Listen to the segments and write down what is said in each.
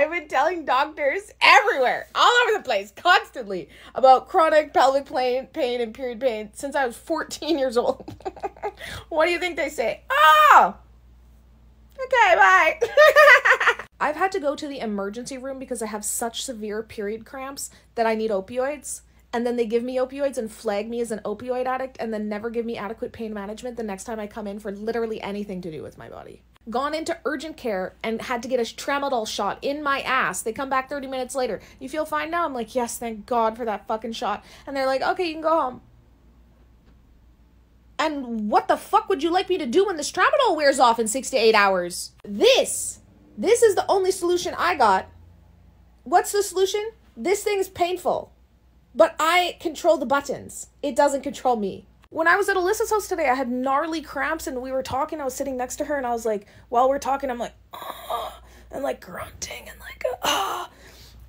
I've been telling doctors everywhere, all over the place, constantly about chronic pelvic pain, pain and period pain since I was 14 years old. what do you think they say? Oh, okay, bye. I've had to go to the emergency room because I have such severe period cramps that I need opioids. And then they give me opioids and flag me as an opioid addict and then never give me adequate pain management the next time I come in for literally anything to do with my body gone into urgent care and had to get a tramadol shot in my ass. They come back 30 minutes later. You feel fine now? I'm like, yes, thank God for that fucking shot. And they're like, okay, you can go home. And what the fuck would you like me to do when this tramadol wears off in six to eight hours? This, this is the only solution I got. What's the solution? This thing is painful, but I control the buttons. It doesn't control me. When I was at Alyssa's house today, I had gnarly cramps and we were talking. I was sitting next to her and I was like, while we're talking, I'm like, oh, and like grunting and like. Oh.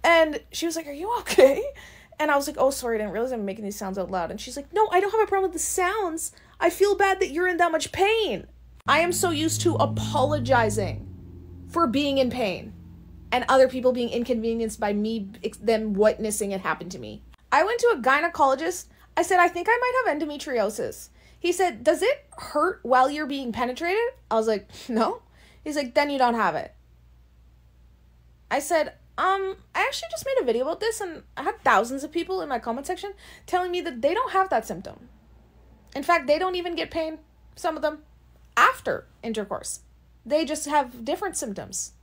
And she was like, Are you okay? And I was like, Oh, sorry, I didn't realize I'm making these sounds out loud. And she's like, No, I don't have a problem with the sounds. I feel bad that you're in that much pain. I am so used to apologizing for being in pain and other people being inconvenienced by me, them witnessing it happen to me. I went to a gynecologist I said, I think I might have endometriosis. He said, Does it hurt while you're being penetrated? I was like, No. He's like, Then you don't have it. I said, um, I actually just made a video about this and I had thousands of people in my comment section telling me that they don't have that symptom. In fact, they don't even get pain, some of them, after intercourse. They just have different symptoms.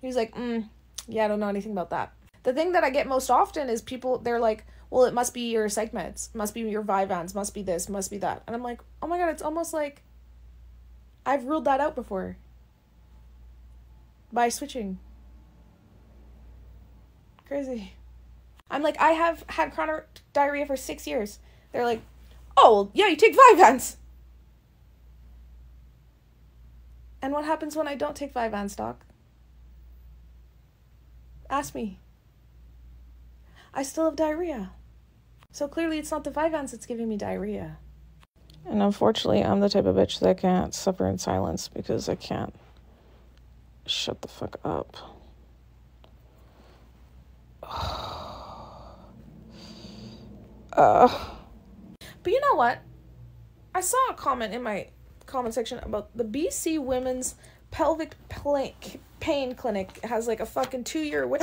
He was like, mm, yeah, I don't know anything about that. The thing that I get most often is people, they're like, well, it must be your psych must be your Vyvanse, must be this, must be that. And I'm like, oh my god, it's almost like I've ruled that out before by switching. Crazy. I'm like, I have had chronic diarrhea for six years. They're like, oh, yeah, you take Vyvanse. And what happens when I don't take Vyvanse, doc? Ask me. I still have diarrhea. So clearly it's not the Vyvanse that's giving me diarrhea. And unfortunately, I'm the type of bitch that can't suffer in silence because I can't shut the fuck up. uh. But you know what? I saw a comment in my comment section about the BC Women's Pelvic Pain Clinic has like a fucking two year wait.